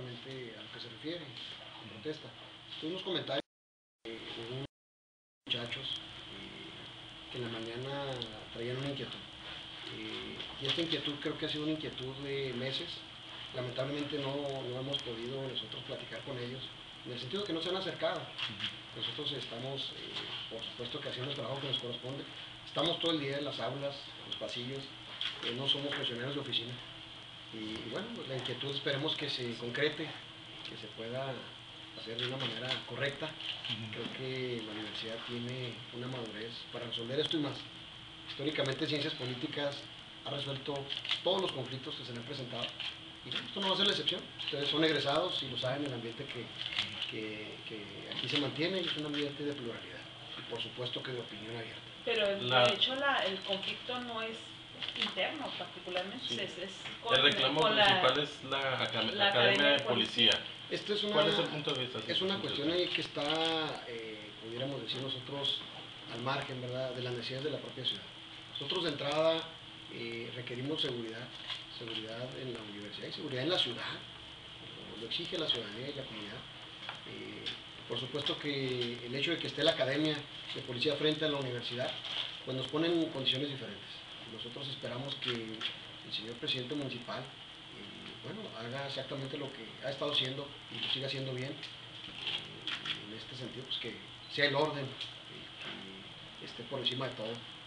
exactamente a lo que se refiere, con protesta. Tuvimos comentarios de unos muchachos eh, que en la mañana traían una inquietud. Eh, y esta inquietud creo que ha sido una inquietud de meses. Lamentablemente no, no hemos podido nosotros platicar con ellos, en el sentido de que no se han acercado. Nosotros estamos, eh, por supuesto que haciendo el trabajo que nos corresponde. Estamos todo el día en las aulas, en los pasillos, no somos funcionarios de oficina. Y, bueno, la inquietud esperemos que se concrete, que se pueda hacer de una manera correcta. Creo que la universidad tiene una madurez para resolver esto y más. Históricamente Ciencias Políticas ha resuelto todos los conflictos que se le han presentado. Y esto no va a ser la excepción. Ustedes son egresados y lo saben, el ambiente que, que, que aquí se mantiene es un ambiente de pluralidad. Y por supuesto que de opinión abierta. Pero de hecho la, el conflicto no es interno particularmente, Sí. es, es con, El reclamo con la- principal es la, acad- la Academia de Policía. Esto es una, ¿Cuál es el punto de vista? es una cuestión ahí que está, eh, pudiéramos decir nosotros, al margen ¿verdad? de las necesidades de la propia ciudad. Nosotros de entrada eh, requerimos seguridad, seguridad en la universidad y seguridad en la ciudad, lo, lo exige la ciudadanía y la comunidad. Eh, por supuesto que el hecho de que esté la academia de policía frente a la universidad, pues nos pone en condiciones diferentes. Nosotros esperamos que el señor presidente municipal, eh, bueno, haga exactamente lo que ha estado haciendo y lo siga haciendo bien. Eh, en este sentido, pues que sea el orden, eh, que esté por encima de todo